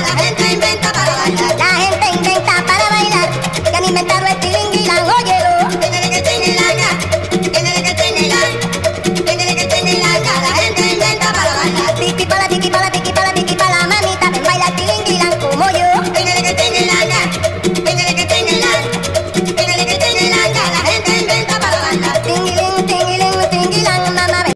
La gente inventa para bailar, la gente inventa para que han inventado el tilinguilan, oye.